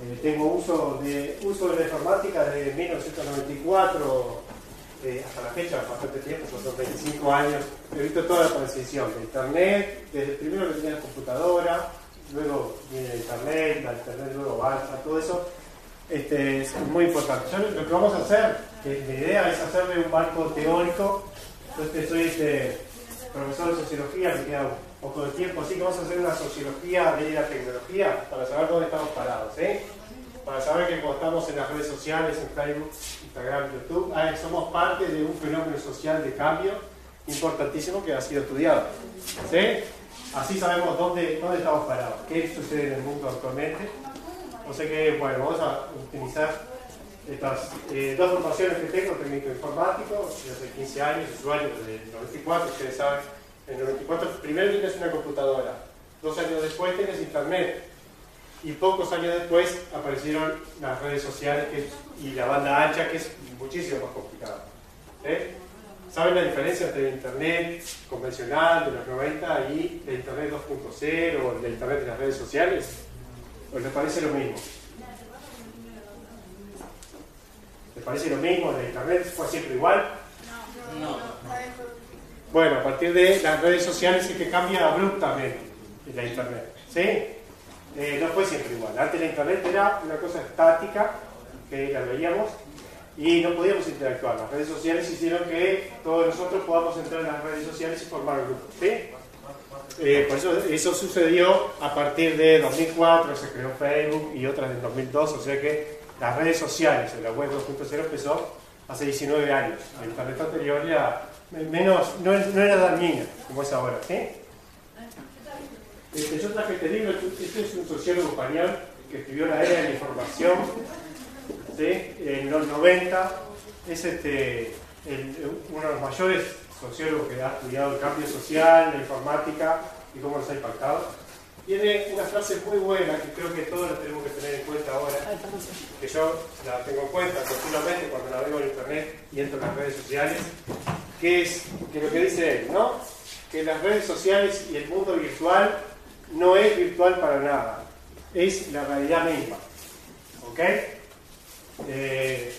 Eh, tengo uso de, uso de la informática desde 1994 eh, hasta la fecha, bastante tiempo, son 25 años. He visto toda la transición de Internet, desde primero que tenía la computadora, luego viene Internet, la Internet luego avanza, todo eso este, es muy importante. lo que vamos a hacer, que mi idea es hacerle un marco teórico. Entonces soy este, profesor de sociología, me queda poco de tiempo, así que vamos a hacer una sociología de la tecnología para saber dónde estamos parados. ¿eh? Para saber que cuando estamos en las redes sociales, en Facebook, Instagram, YouTube, ah, somos parte de un fenómeno social de cambio importantísimo que ha sido estudiado. ¿sí? Así sabemos dónde, dónde estamos parados, qué sucede en el mundo actualmente. O sea que, bueno, vamos a utilizar estas eh, dos formaciones que tengo, técnico informático, hace 15 años, usuario desde el 94, ustedes saben, en el 94 primero tienes una computadora, dos años después tienes internet, y pocos años después aparecieron las redes sociales y la banda ancha, que es muchísimo más complicado. ¿eh? ¿Saben la diferencia entre el Internet convencional de los 90 y el Internet 2.0 o el Internet de las redes sociales? ¿O les parece lo mismo? ¿Les parece lo mismo? ¿El Internet fue siempre igual? No. Bueno, a partir de las redes sociales es que cambia abruptamente la Internet. ¿Sí? Eh, no fue siempre igual. Antes la Internet era una cosa estática, que la veíamos, y no podíamos interactuar. Las redes sociales hicieron que todos nosotros podamos entrar en las redes sociales y formar grupos. ¿sí? Eh, por eso eso sucedió a partir de 2004, se creó Facebook y otras en 2002, o sea que las redes sociales, la web 2.0 empezó hace 19 años. La internet anterior era menos, no, no era dañina como es ahora. ¿sí? Este, yo traje este libro, este es un sociólogo español que escribió La Era de la Información en los 90. Es este, uno de los mayores sociólogos que ha estudiado el cambio social, la informática y cómo nos ha impactado. Tiene una frase muy buena que creo que todos la tenemos que tener en cuenta ahora, que yo la tengo en cuenta continuamente cuando la veo en internet y entro en las redes sociales, que es que lo que dice él, ¿no? Que las redes sociales y el mundo virtual no es virtual para nada, es la realidad misma. ¿Ok? Eh,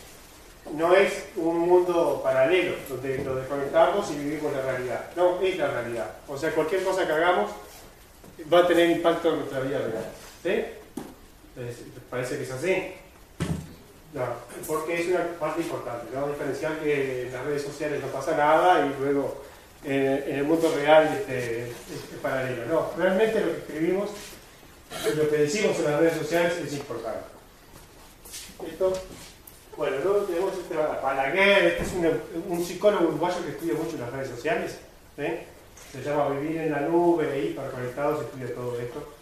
no es un mundo paralelo donde nos desconectamos y vivimos la realidad. No, es la realidad. O sea, cualquier cosa que hagamos va a tener impacto en nuestra vida real. ¿Sí? ¿Parece que es así? No, porque es una parte importante. ¿no? Diferenciar que en las redes sociales no pasa nada y luego en, el mundo real este, es, paralelo. No, realmente lo que escribimos, lo que decimos en las redes sociales es importante. Esto, bueno, luego tenemos este Balaguer, este es un, psicólogo uruguayo que estudia mucho las redes sociales. Se llama Vivir en la nube, hiperconectados, estudia todo esto.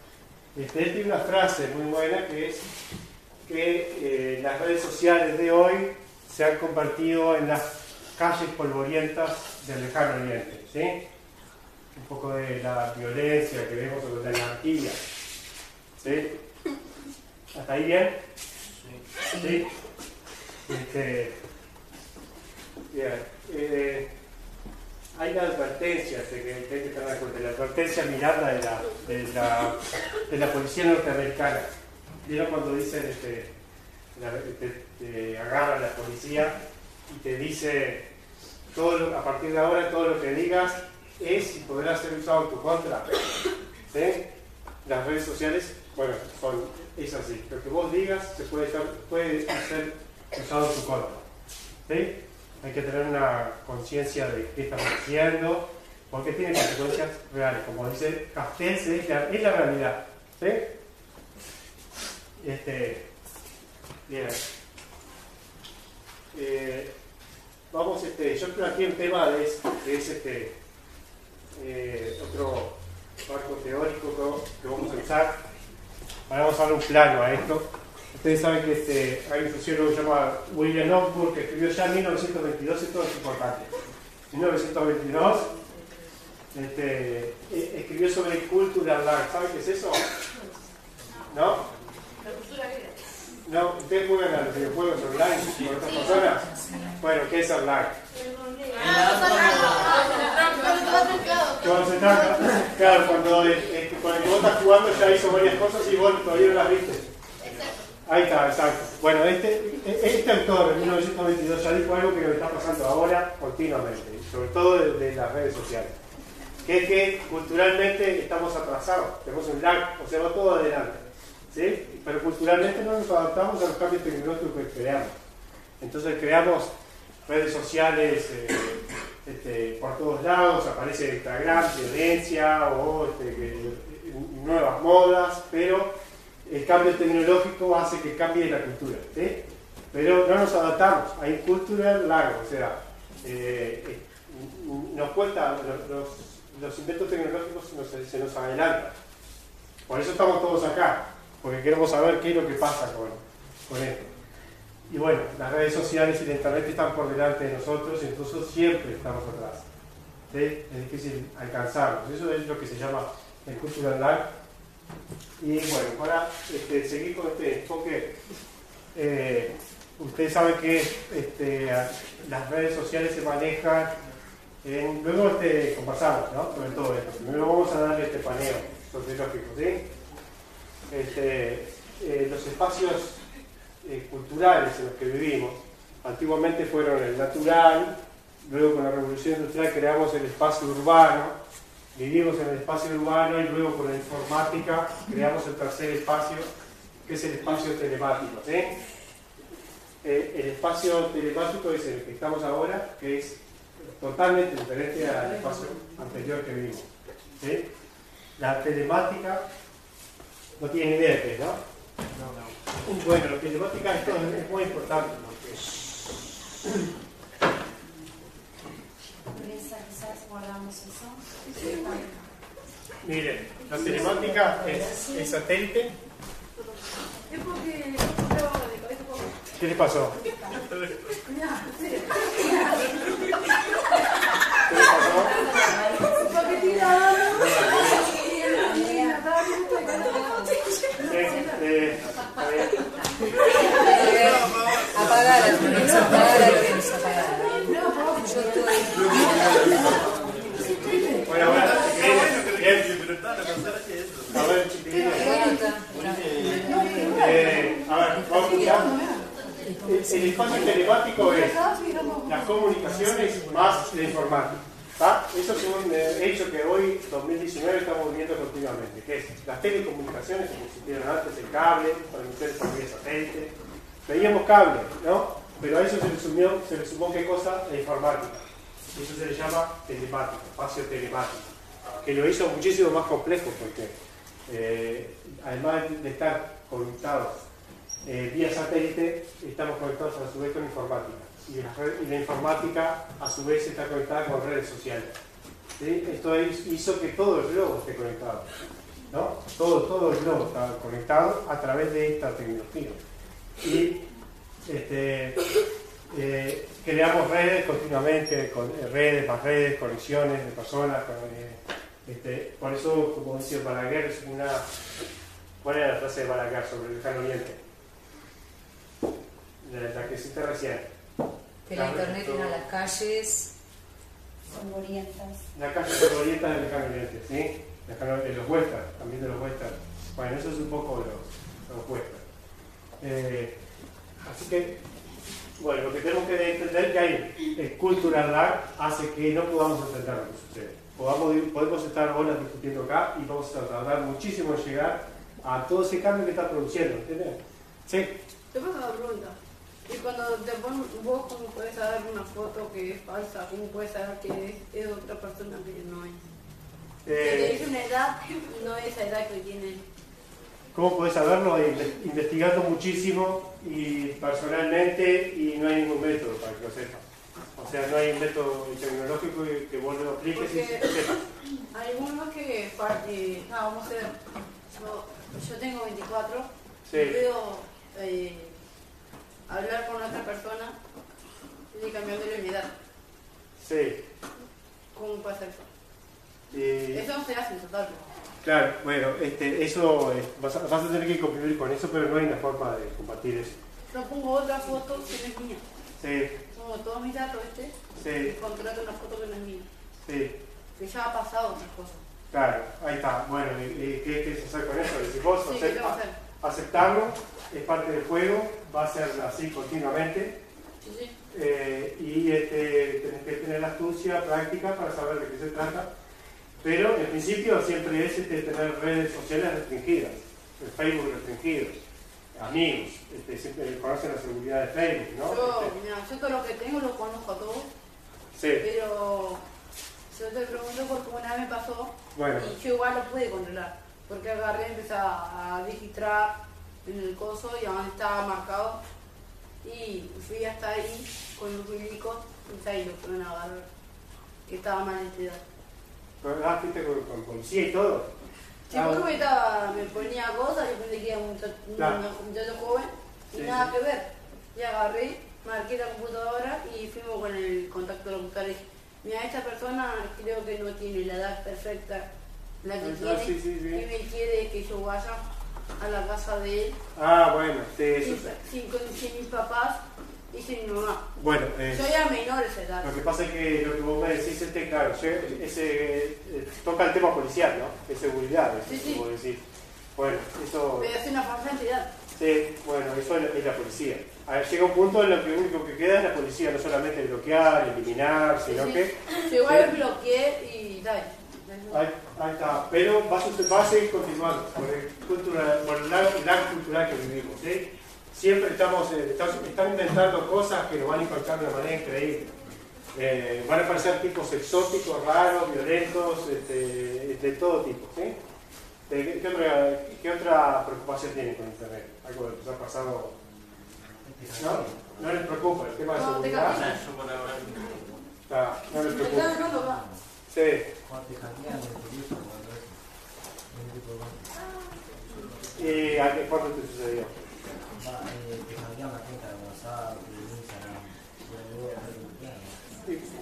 Este, él tiene una frase muy buena que es que eh, las redes sociales de hoy se han convertido en las calles polvorientas del lejano oriente, ¿sí? Un poco de la violencia que vemos o de la anarquía, ¿sí? ¿Hasta ahí bien? Sí. Este, bien. Eh, hay una advertencia que tener en cuenta, la advertencia Miranda de la, de la, de la policía norteamericana. ¿Vieron cuando dicen, este, te, te agarra la policía y te dice, todo a partir de ahora todo lo que digas es y podrá ser usado en tu contra. ¿Sí? Las redes sociales, bueno, es así. Lo que vos digas se puede, puede ser usado en tu contra. ¿Sí? Hay que tener una conciencia de qué estamos haciendo, porque tiene consecuencias reales. Como dice Castells, es la, realidad. Este, bien. Eh, vamos, este, yo creo aquí el tema es, es este, eh, otro marco teórico que, vamos a usar. vamos a dar un plano a esto. Ustedes saben que este, hay un sociólogo que se llama William Osborne que escribió ya en 1922, esto es importante. En 1922 este, e, escribió sobre cultural art. ¿Saben qué es eso? ¿No? No, ustedes juegan a los videojuegos online con otras personas. Bueno, ¿qué es online? Cuando se tranca, claro, cuando, eh, eh, cuando vos estás jugando ya hizo varias cosas y vos todavía no las viste. Ahí está, exacto. Bueno, este, este autor en 1922 ya dijo algo que nos está pasando ahora continuamente, sobre todo de, las redes sociales. Que es que culturalmente estamos atrasados, tenemos un lag, o sea, va todo adelante. ¿sí? Pero culturalmente no nos adaptamos a los cambios tecnológicos que creamos. Entonces creamos redes sociales eh, este, por todos lados, aparece Instagram, violencia o este, nuevas modas, pero el cambio tecnológico hace que cambie la cultura. ¿sí? Pero no nos adaptamos, hay cultura larga, o sea, eh, eh, nos cuesta, los, los, inventos tecnológicos se nos adelantan. Por eso estamos todos acá, porque queremos saber qué es lo que pasa con, con esto. Y bueno, las redes sociales y la internet están por delante de nosotros entonces siempre estamos atrás. ¿sí? Es difícil alcanzarlos. Eso es lo que se llama el cultural lag y bueno, para este, seguir con este enfoque, eh, ustedes saben que este, las redes sociales se manejan, en, luego este, conversamos ¿no? sobre todo esto. Primero vamos a darle este paneo sociológico. ¿sí? Este, eh, los espacios eh, culturales en los que vivimos, antiguamente fueron el natural, luego con la revolución industrial creamos el espacio urbano, vivimos en el espacio urbano y luego con la informática creamos el tercer espacio, que es el espacio telemático. Eh, el espacio telemático es el que estamos ahora, que es totalmente diferente al espacio anterior que vimos. La telemática no tiene idea de qué, ¿no? No, no. Bueno, la telemática es, es muy importante porque guardamos eso. Miren, la telemática es el satélite. ¿Qué le pasó? ¿Qué le pasó apagar. Yo estoy. Bueno, bueno, A ver, eh, a ver, vamos a El espacio telemático es las comunicaciones más la informática. Eso es un eh, hecho que hoy, 2019, estamos viendo continuamente, que es las telecomunicaciones, como existieron antes, el cable, transmisiones por vía satélite. Veíamos cable, ¿no? Pero a eso se le, sumió, se le sumó qué cosa? La informática. Eso se le llama telemático, espacio telemático, que lo hizo muchísimo más complejo porque eh, además de estar conectados eh, vía satélite, estamos conectados a su vez con informática. Y la, informática a su vez está conectada con redes sociales. Esto hizo que todo el globo esté conectado. ¿no? Todo, todo el globo está conectado a través de esta tecnología. Y este, eh, creamos redes continuamente, con, eh, redes, más redes, conexiones de personas. Eh, este, por eso, como decía Balaguer, es una. ¿Cuál era la frase de Balaguer sobre el lejano oriente? La, que cité recién. Que la, internet a las calles. Son orientas. Las calles son orientas del lejano oriente, ¿sí? De los westerns, también de los westerns. Bueno, eso es un poco de los, los westerns. así que bueno, lo que tenemos que entender que hay el cultural lag hace que no podamos entender lo que sucede. Podamos, podemos estar horas discutiendo acá y vamos a tardar muchísimo en llegar a todo ese cambio que está produciendo, ¿entiendes? Sí. Te paso una pregunta. Y cuando te pones, vos cómo puedes saber una foto que es falsa, cómo puedes saber que es, de otra persona que no es. Eh, te dice una edad, no es esa edad que tiene ¿Cómo puedes saberlo? Investigando muchísimo y personalmente y no hay ningún método para que lo sepas. O sea, no hay un método tecnológico que vos lo apliques y sepas. Hay algunos que, eh, no, vamos a ver, yo, tengo 24, sí. puedo eh, hablar con otra persona y cambiándole mi edad. Sí. ¿Cómo puede ser eso? Eso no se hace en total. Claro, bueno, este, eso eh, vas, a, vas, a, tener que convivir con eso, pero no hay una forma de combatir eso. Yo pongo otra foto que no es mía. Sí. Pongo todos mis datos, este. Sí. Y contrato una foto que no es mía. Sí. Que ya ha pasado otras cosas. Claro, ahí está. Bueno, ¿qué quieres hacer con eso? Decís vos, sí, aceptarlo es parte del juego, va a ser así continuamente. Eh, y este, tenés que tener la astucia práctica para saber de qué se trata. Pero en principio siempre es este, tener redes sociales restringidas, el Facebook restringido, amigos, este, siempre conocen la seguridad de Facebook, ¿no? Yo, Este, mira, yo todo lo que tengo lo conozco a todos, sí, pero yo te pregunto porque una vez me pasó bueno, y yo igual lo pude controlar, porque agarré, empecé a registrar en el coso y aún estaba marcado y fui hasta ahí con los milicos y ahí lo fueron a agarrar, que estaba mal entidad. ah, fuiste con, con policía y todo. Seguro Ah, que estaba, me ponía cosas, yo pensé que era un muchacho, joven y Sí, nada sí. que ver. Y agarré, marqué la computadora y fuimos con el contacto locutor y dije, mira, esta persona creo que no tiene la edad perfecta, la que Ah, tiene, sí, sí, sí. y me quiere que yo vaya a la casa de él, Ah, bueno, sí, eso sin, sí. sin, sin mis papás y sin mi mamá. Bueno, eh, Yo era menor esa edad. lo que pasa es que lo que vos me decís, este, claro, ese, eh, toca el tema policial, ¿no? De seguridad, eso Sí, sí. decís. Bueno, eso, Pero es una falsa entidad. sí, bueno, eso es, la policía. A ver, llega un punto en lo que único que queda es la policía, no solamente bloquear, eliminar, Sí, sino sí. que Yo igual Sí. lo bloqueé y dale. Ahí está, pero va a, suce- va a seguir continuando por, el cultura- por la, la cultural que vivimos. ¿sí? Siempre estamos, eh, inventando cosas que nos van a impactar de una manera increíble. Eh, van a aparecer tipos exóticos, raros, violentos, este, de todo tipo. ¿sí? ¿De ¿Qué, otra, ¿Qué otra preocupación tienen con Internet? ¿Algo que les ha pasado? ¿No? No les preocupa el tema de seguridad. cambias. Está, no les ¿Me preocupa. Sí. ¿Y a qué cuándo te sucedió?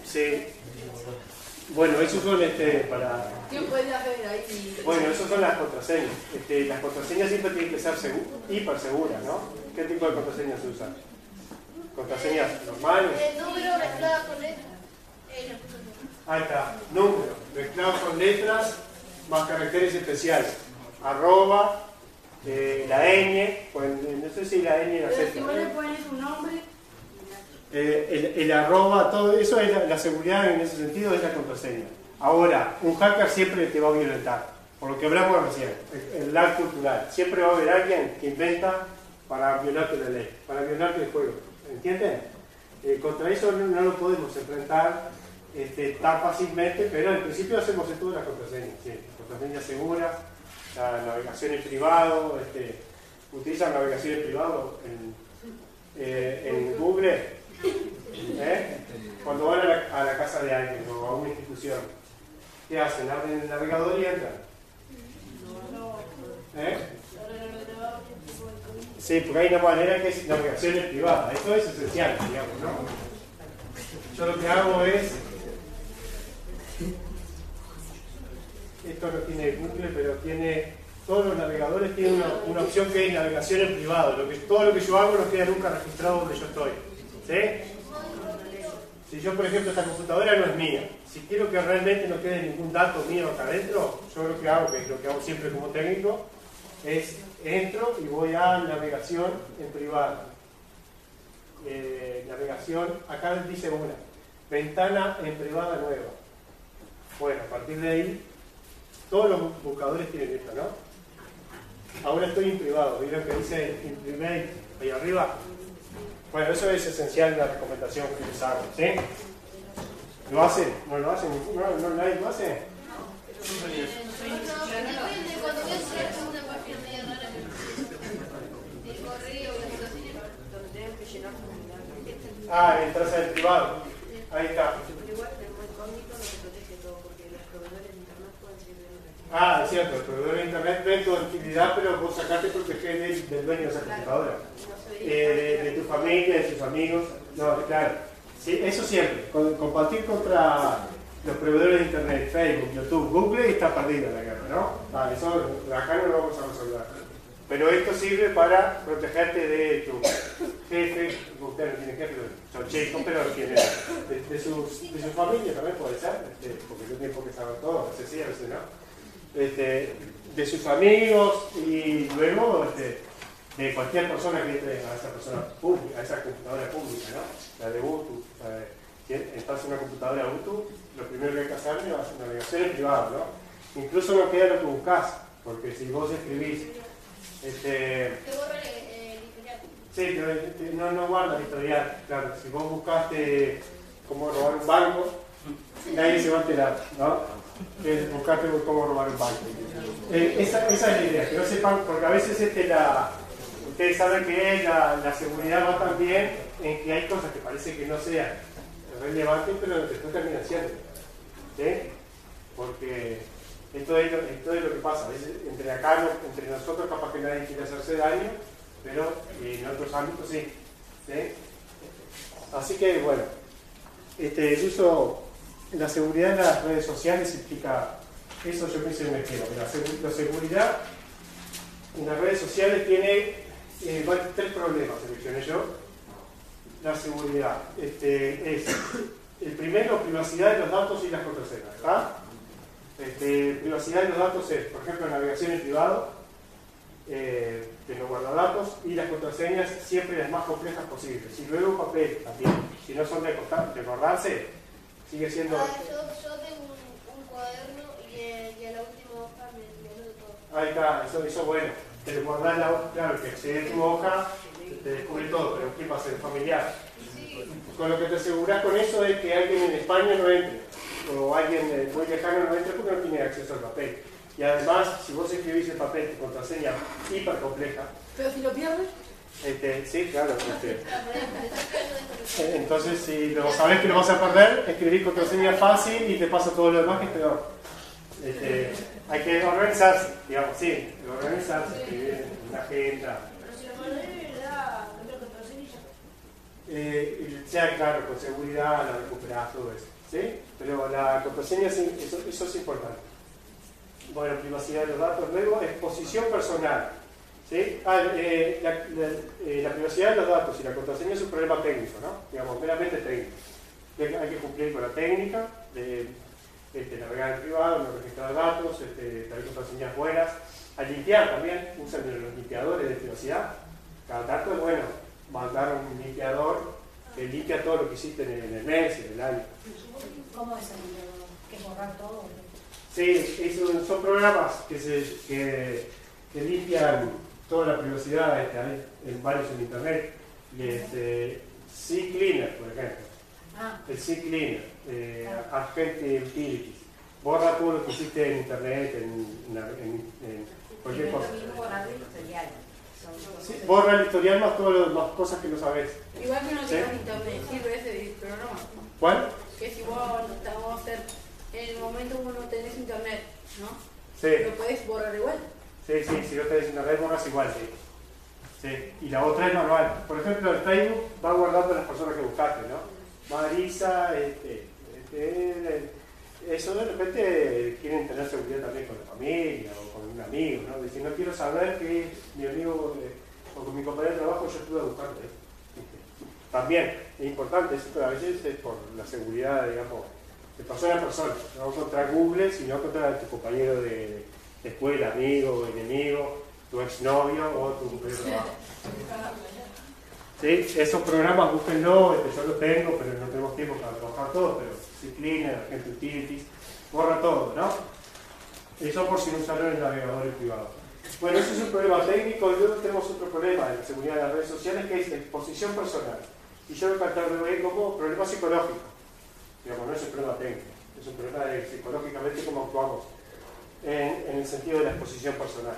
Sí. Bueno, esos son este, para. ¿Qué puede hacer ahí? Bueno, esas son las contraseñas. Este, las contraseñas siempre tienen que ser segu- hiper seguras, ¿no? ¿Qué tipo de contraseñas se usan? ¿Contraseñas normales? El número mezclado con letras. Ahí está. Número, mezclado con letras más caracteres especiales. Arroba, eh, la ñ, pues, no sé si la ñ la Pero si vos le pones un nombre, Eh, el, el arroba, todo eso es la, la seguridad en ese sentido es la contraseña. Ahora, un hacker siempre te va a violentar, por lo que hablamos recién, el, el lag cultural. Siempre va a haber alguien que inventa para violarte la ley, para violarte el juego. ¿Entienden? Eh, contra eso no, no lo podemos enfrentar este, tan fácilmente, pero en principio hacemos esto de las contraseñas, sí, contraseñas seguras, la navegación en privado, este, utilizan navegación en privado en, eh, en Google. ¿Eh? Cuando van a la, a la casa de alguien o a una institución, ¿qué hacen? Abren el navegador y entran. ¿Eh? Sí, porque hay una manera que es navegación en privada. Esto es esencial, digamos, ¿no? Yo lo que hago es. Esto no tiene Google, pero tiene. Todos los navegadores tienen una, opción que es navegación en privado. Lo que, todo lo que yo hago no queda nunca registrado donde yo estoy. Si yo, por ejemplo, esta computadora no es mía, si quiero que realmente no quede ningún dato mío acá adentro, yo lo que hago, que es lo que hago siempre como técnico, es entro y voy a navegación en privado. Eh, navegación, acá dice una, ventana en privada nueva. Bueno, a partir de ahí, todos los buscadores tienen esto, ¿no? Ahora estoy en privado, ¿vieron que dice in private ahí arriba? Bueno, eso es esencial, la recomendación que les hago, ¿sí? ¿Lo hacen? ¿No lo hacen? ¿No, no nadie lo hace? Ah, entras al privado. Ahí está. Pero igual el modo incógnito no se protege todo porque los proveedores de internet pueden ser de Ah, es cierto, el proveedor de internet ve tu actividad, pero vos sacate proteger del, del dueño de esa computadora. Eh, de, de tu familia, de tus amigos. No, claro. Sí, eso siempre. Con- compartir contra los proveedores de internet, Facebook, YouTube, Google, está perdida la guerra, ¿no? Ah, eso acá no lo vamos a resolver. Pero esto sirve para protegerte de tu jefe, usted no tiene jefe, son chicos, pero tiene de, de sus, de su familia también puede ser, este, porque no tiene por qué saber todo, a veces sí, a veces no. Este, de sus amigos y luego este, de cualquier persona que entre a esa persona pública, a esa computadora pública, ¿no? La de Ubuntu. Si entras en una computadora Ubuntu, lo primero que hay que hacer es navegación en privado, ¿no? Incluso no queda lo que buscas, porque si vos escribís este, Te borra el, el historial. Sí, este, no, no guarda el historial. Claro, si vos buscaste cómo robar un banco, nadie se va a enterar, ¿no? Es buscaste cómo robar un banco. Eh, esa, es la idea, que no sepan, porque a veces este, ustedes saben que la, la seguridad va también en que hay cosas que parece que no sean relevantes, pero después terminan siendo. ¿Sí? Porque esto es, lo, esto es lo que pasa. A veces entre acá, entre nosotros, capaz que nadie quiere hacerse daño, pero en otros ámbitos sí. ¿sí? Así que, bueno, este, el uso, la seguridad en las redes sociales implica, eso yo pensé en un que la, la seguridad en las redes sociales tiene eh, tres problemas, seleccioné yo. La seguridad este, es, el primero, privacidad de los datos y las contraseñas, ¿verdad? Este, privacidad de los datos es, por ejemplo, navegación en privado, eh, de no guardar datos y las contraseñas siempre las más complejas posibles. Y luego papel también, si no son de, de acordarse, sigue siendo... Ah, yo, yo tengo un, un cuaderno y, eh, y a la última hoja me de todo. Ahí está, eso, eso bueno. Te guardás la hoja, claro, que accede a tu hoja, te descubre todo, pero ¿qué pasa? El familiar. Sí, Con lo que te aseguras con eso es que alguien en España no entre, o alguien eh, muy lejano no entre porque no tiene acceso al papel. Y además, si vos escribís el papel tu contraseña hiper compleja, Pero si lo pierdes, este, sí, claro, este, eh, entonces si lo sabés que lo vas a perder, escribís contraseña fácil y te pasa todo lo demás que es peor. Este, hay que organizarse, digamos, sí, organizarse, escribir una agenda, Pero si lo contraseña ya eh, sea claro, con seguridad, la recuperás, todo eso. ¿sí? Pero la contraseña, sí, eso, eso es importante. Bueno, privacidad de los datos. Luego, exposición personal. ¿Sí? Ah, eh, la, la- eh, la privacidad de los datos y la contraseña es un problema técnico, ¿no? Digamos, meramente técnico. Hay que- cumplir con la técnica de este, navegar en privado, no registrar datos, este, tener contraseñas buenas. A limpiar también, usan los limpiadores de privacidad. Cada tanto es bueno mandar un limpiador que limpia todo lo que hiciste en el, en el mes, en el año. ¿Cómo es el video? ¿Que borrar todo? Sí, esos son programas que, se, que, que limpian toda la privacidad, este, hay en varios en internet. Y este, C-Cleaner, por ejemplo. Ah, El C-Cleaner, eh, Agente Utilities. Borra todo lo que hiciste en internet, en, en, en- en cualquier cosa. Sí, borra el historial más todas las cosas que no sabes. igual que no Sí. tengas internet, sirve ese programa. ¿Cuál? Que si vos vamos a hacer, en el momento uno no tenés internet, ¿no? Sí. Lo puedes borrar igual. Sí, sí, si no tenés internet borras igual, sí. Sí, y la otra es manual. Por ejemplo, el Facebook va guardando las personas que buscaste, ¿no? Marisa, este, este, eso de repente quieren tener seguridad también con la familia o con un amigo, ¿no? No quiero saber que mi amigo eh, o con mi compañero de trabajo yo estuve buscando. ¿viste? También es importante, eso, pero a veces es por la seguridad, digamos, de persona a persona, no contra Google, sino contra tu compañero de, de escuela, amigo, enemigo, tu exnovio o tu de trabajo. ¿Sí? Esos programas búsquenlo, este, yo los tengo, pero no tenemos tiempo para trabajar todos, pero Cleaner, Agente Utilities, borra todo, ¿no? Eso por si no usaron el navegador privado. Bueno, ese es un problema técnico y luego tenemos otro problema en la seguridad de las redes sociales que es la exposición personal. Y yo de ver como problema psicológico. Digamos, no es un problema técnico, es un problema de psicológicamente cómo actuamos en, el sentido de la exposición personal.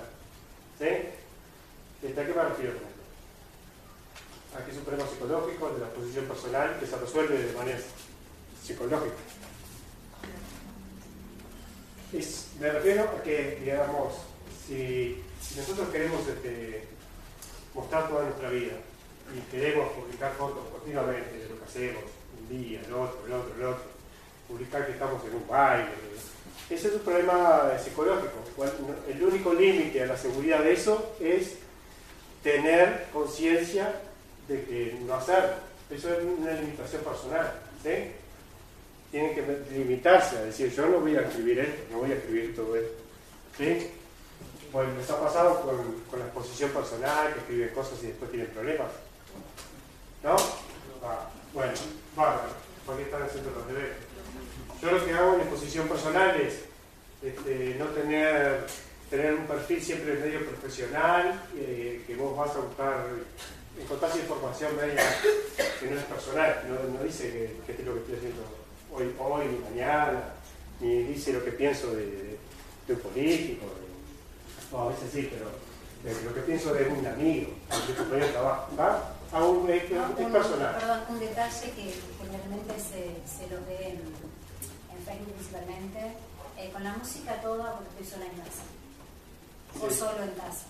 ¿Sí? ¿Está a qué me refiero con esto? Aquí es un problema psicológico de la exposición personal que se resuelve de manera psicológica. Es- me refiero a que, digamos, si, si nosotros queremos este, mostrar toda nuestra vida y queremos publicar fotos continuamente de lo que hacemos, un día, el otro, el otro, el otro, publicar que estamos en un baile, ese es un problema eh, psicológico. El único límite a la seguridad de eso es tener conciencia de que no hacerlo. Eso es una limitación personal. ¿sí? Tienen que limitarse a decir, yo no voy a escribir esto, no voy a escribir todo esto. ¿sí? Bueno, les ha pasado con, con la exposición personal, que escriben cosas y después tienen problemas. ¿No? Ah, bueno, bárbaro, porque están haciendo los deberes. Yo lo que hago en exposición personal es este, no tener, tener un perfil siempre medio profesional, eh, que vos vas a buscar, encontrás información media que no es personal, no, no dice que, que es lo que estoy haciendo hoy, hoy ni mañana, ni dice lo que pienso de, de, de un político, de- no, a veces sí, pero de lo que pienso de un amigo, de un compañero de trabajo, ¿va? Hago un, es, No, es un- personal. Perdón, un detalle que generalmente se, se lo ve en Facebook principalmente. Eh, con la música toda porque estoy sola en casa. O solo en casa,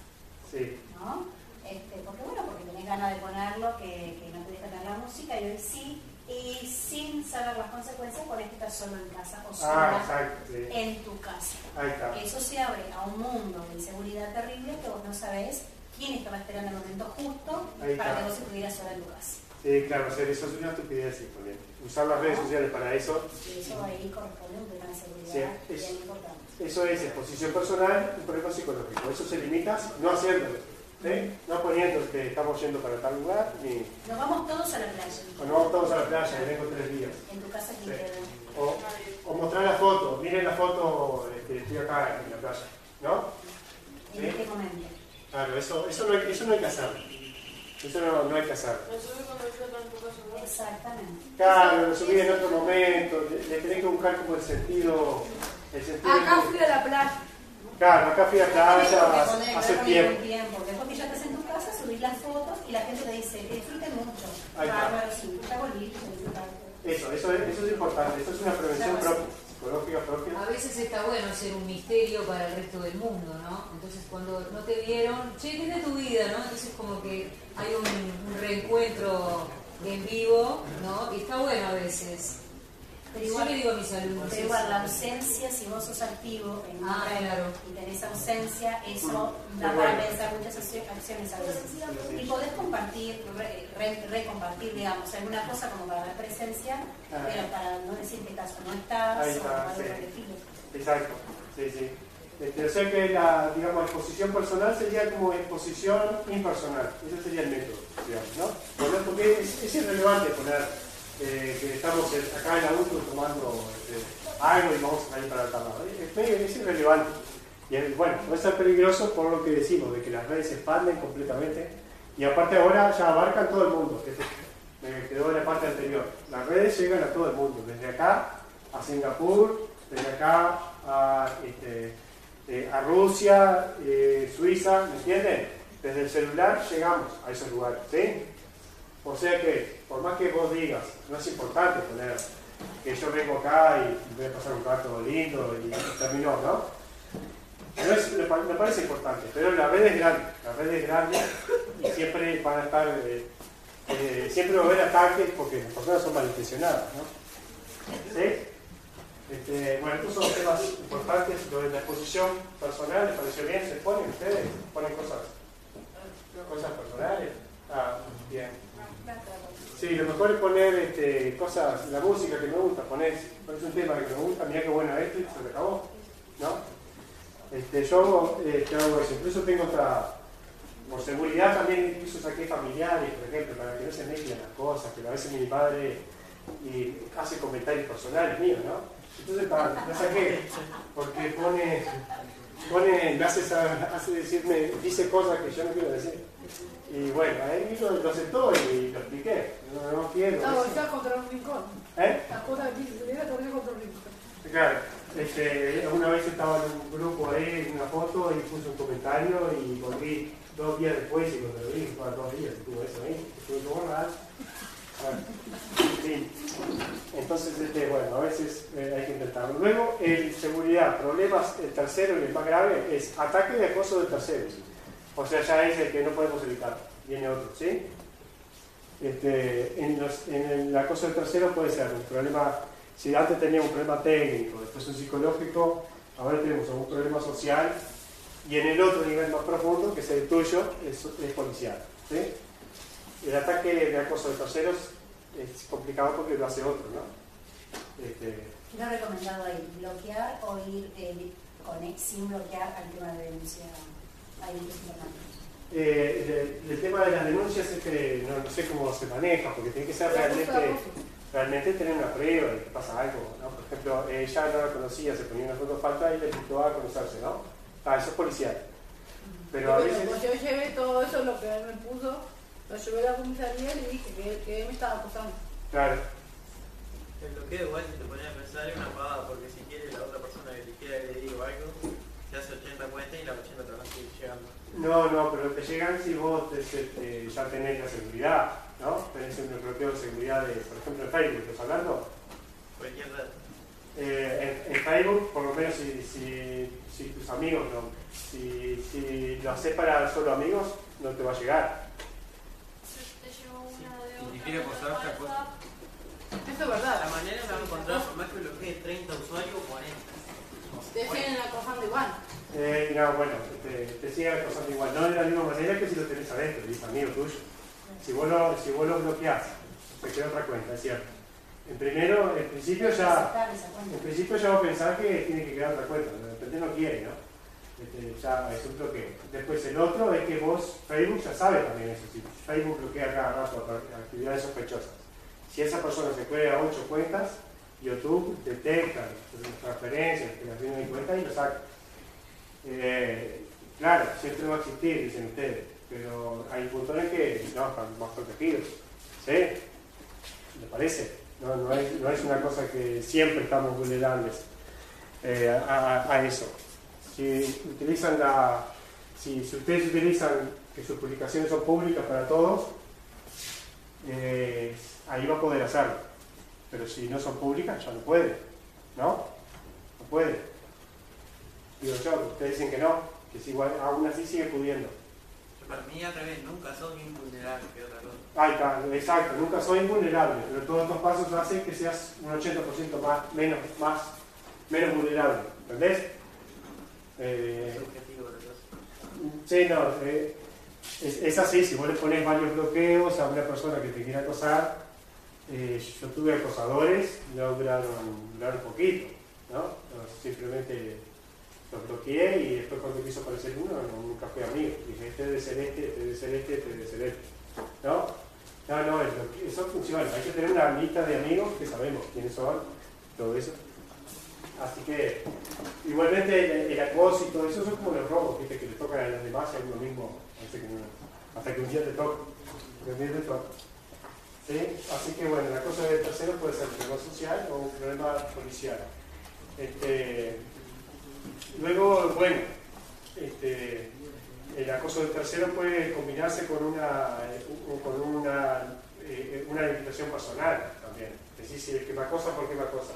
Sí, ¿no? Este, porque bueno, porque tenés ganas de ponerlo, que, que no te deja tener la música, y hoy sí, y sin saber las consecuencias, por que estás solo en casa o ah, sola sí. en tu casa. Ahí está. Eso se abre a un mundo de inseguridad terrible que vos no sabés quién estaba esperando el momento justo para que vos estuvieras sola en tu casa. Claro, hacer eso es una estupidez. Usar las redes sociales para eso, Y eso ahí corresponde un tema de seguridad Sí, es- bien importante. eso es exposición personal, un problema psicológico. Eso se limita no haciéndolo, ¿sí? no poniendo que estamos yendo para tal lugar, ni Nos vamos todos a la playa. o no vamos todos a la playa, vengo tres días. En tu casa, ¿quién Sí. O, o mostrar la foto, miren la foto, este, estoy acá en la playa, ¿no? En este momento. Claro, eso, eso, no, hay, eso no hay que hacerlo. Eso no, no hay que hacerlo. Cuando yo tampoco subí. Exactamente. Claro, lo subí en otro momento, le, le tenés que buscar como el sentido. El sentido Acá fui a la playa. Claro, acá fui a playa Porque hace tiempo. tiempo. Después que ya estás en tu casa, subís las fotos y la gente te dice, disfruten mucho. Ahí está. Bárbaro, sí, volviste, disfrutaste. Eso, eso, es- eso es importante, eso es una prevención Claro, propia, A veces está bueno ser un misterio para el resto del mundo, ¿no? Entonces cuando no te vieron, che, ¿qué es tu vida, no? Entonces como que hay un reencuentro en vivo, ¿no? Y está bueno a veces. Pero Yo igual, le digo a mis alumnos. pero igual la ausencia, si vos sos activo en Ah, claro. y tenés ausencia, eso Mm. da para bueno. pensar muchas accio- acciones a veces. Y podés compartir, re- re- recompartir, digamos, alguna cosa como para dar presencia, Ah. pero para no decir que estás o no estás, Ahí o está, algo sí. por. Exacto, sí, sí. Este, o sea que la, digamos, exposición personal sería como exposición impersonal. Ese sería el método, digamos, ¿no? Poner- Porque es, es irrelevante poner eh, que estamos acá en adulto tomando este, algo y vamos a salir para el lado. Es, es- es irrelevante. Y es- bueno, puede ser peligroso por lo que decimos, de que las redes se expanden completamente. Y aparte ahora ya abarcan todo el mundo. que me quedó en la parte anterior. Las redes llegan a todo el mundo, desde acá a Singapur, desde acá a, este, eh, a Rusia, eh, Suiza, ¿me entienden? Desde el celular llegamos a esos lugares, ¿sí? O sea que, por más que vos digas, no es importante poner que yo vengo acá y voy a pasar un rato lindo y terminó, ¿no? No es- me, pa- me parece importante, pero la red es grande, la red es grande y siempre van a estar, eh, eh, siempre va a haber ataques porque las personas son malintencionadas, ¿no? ¿Sí? Este, bueno, estos son temas importantes, lo de la exposición personal, ¿les pareció bien? ¿Se ponen ustedes? ¿Ponen cosas, cosas personales? Ah, bien. Sí, lo mejor es poner este, cosas, la música que me gusta, poner, pones un tema que me gusta, mira qué bueno esto y se acabó, ¿no? Este, yo hago, hago eso, incluso tengo otra, por seguridad también incluso saqué familiares, por ejemplo, para que no se mezclen las cosas, que a veces mi padre y hace comentarios personales míos, ¿no? Entonces para, la saqué, porque pone, pone, me hace, saber- hace decirme, dice cosas que yo no quiero decir. Y bueno, ahí lo, lo aceptó y lo expliqué. No, no quiero. No, está contra un rincón. ¿Eh? Hubiera corrido contra un rincón. Claro, este, una vez estaba en un grupo ahí, en una foto, y puse un comentario y volví dos días después y cuando lo vi, fue a dos días, estuvo eso ahí, estuvo como nada. Bueno, en fin. Entonces, este, bueno, a veces eh, hay que intentarlo. Luego, el seguridad, problemas, el tercero y el más grave es ataque de acoso de terceros. O sea, ya es el que no podemos evitar. Viene otro, ¿sí? Este, en, los- en el acoso de terceros puede ser un problema, si antes teníamos un problema técnico, después un psicológico, ahora tenemos un problema social y en el otro nivel más profundo, que es el tuyo, es, policial. ¿sí? El ataque de acoso de terceros es complicado porque lo hace otro, ¿no? Este, ¿Qué es recomendado ahí? ¿Bloquear o ir eh, sin bloquear al tema de denuncia. Eh, el, el tema de las denuncias es que no, no sé cómo se maneja, porque tiene que ser realmente, realmente tener una prueba de que pasa algo. ¿no? Por ejemplo, ella no la conocía, se ponía una foto falta y le invitó a conocerse, ¿no? Ah, eso es policial. Pero a bueno, veces... pues yo llevé todo eso, lo que él me puso, lo llevé a la comisaría y le dije que, que él me estaba acusando. Claro. El bloqueo igual si te pones a pensar es una pavada porque si quiere la otra persona que te quiera agredir o algo, se hace 80 cuentas y las 80 te van a seguir llegando. No, no, pero te llegan si vos te- te- te- ya tenés la seguridad, ¿no? Tenés un bloqueo de seguridad de, por ejemplo, en Facebook, ¿estás hablando? Cualquier red. Eh, en, en Facebook, por lo menos si, si, si tus amigos no, si, si lo haces para solo amigos, no te va a llegar. Te llevo una de otra quiere acosa. WhatsApp. Eso es verdad. La manera a encontrar por más que bloquee 30 usuarios o 40. Te siguen acosando igual. Eh, no, bueno, te, te siguen acosando igual, no de la misma manera que si lo tenés adentro, y es amigo tuyo. Si vos lo, si vos lo bloqueás, te queda otra cuenta, es cierto. En primero, en principio ya, en principio ya vos pensás que tiene que quedar otra cuenta, de repente no quiere, ¿no? Este, ya es un bloqueo. Después el otro es que vos, Facebook ya sabe también eso, si Facebook bloquea cada rato actividades sospechosas. Si esa persona se puede a ocho cuentas, YouTube detecta las transferencias, que las tiene en cuenta y lo saca. Eh, claro, siempre va a existir, dicen ustedes, pero hay puntos en que no están más protegidos. ¿Sí? ¿Le parece? No, es, no es una cosa que siempre estamos vulnerables eh, a, a eso. Si utilizan la, si, si ustedes utilizan que sus publicaciones son públicas para todos, eh, ahí va a poder hacerlo. Pero si no son públicas, ya no puede. ¿No? No puede. Digo yo, ustedes dicen que no, que si igual, aún así sigue pudiendo. Para mí al revés, nunca son invulnerables que otra cosa. Ahí está, exacto, nunca soy invulnerable, pero todos estos pasos hacen que seas un 80% más, menos, más, menos vulnerable. ¿Entendés? Eh, Es objetivo. Sí, no, eh, es, es así, si vos le pones varios bloqueos a una persona que te quiere acosar, eh, yo tuve acosadores, no duraron, duraron poquito. No, Simplemente los bloqueé y después cuando quiso aparecer uno, no, nunca fue amigo. Dije, este debe ser este, este debe ser este, este debe ser este. ¿No? No, no, eso funciona. Hay que tener una lista de amigos que sabemos quiénes son, todo eso. Así que, igualmente, el, el acoso y todo eso son como los robos, ¿viste? que le tocan a los demás y a uno mismo, hasta que, hasta que un día te toca. un día te toca. ¿Sí? Así que, bueno, el acoso del tercero puede ser un problema social o un problema policial. Este, luego, bueno, este, el acoso del tercero puede combinarse con una, eh, con una, eh, una invitación personal también. Es decir, si el que me acosa, ¿por qué me acosa?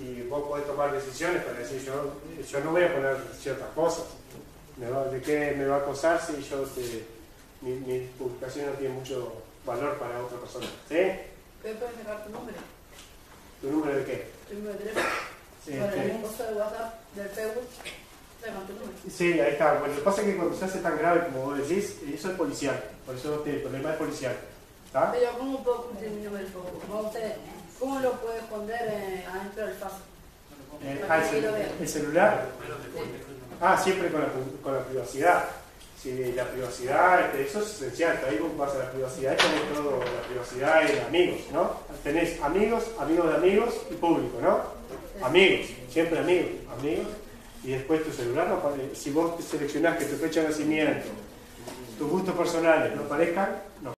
y vos podés tomar decisiones para decir yo, yo no voy a poner ciertas cosas. ¿Me va- ¿De qué me va a acosar si yo te- mi, mi publicación no tiene mucho valor para otra persona? ¿Sí? Puedes sacar tu número, ¿Tu número de qué? tu número de teléfono. Por Este, el costo de WhatsApp, del Facebook, sí, ahí está. Bueno, lo que pasa es que cuando se hace tan grave como vos decís, eso es policial. Por eso te- el problema es policial. ¿Está? Pero ¿cómo puedo número de Facebook? ¿Cómo, usted- cómo lo puede esconder eh, adentro del Facebook? Eh, ah, el, sí el celular. Ah, siempre con la, con la privacidad. Si la privacidad, este, eso es esencial. Ahí vos vas a la privacidad y tenés todo la privacidad y amigos, ¿no? Tenés amigos, amigos de amigos y público, ¿no? Amigos, siempre amigos, amigos. Y después tu celular, no si vos seleccionás que tu fecha de nacimiento, tus gustos personales no parezcan, no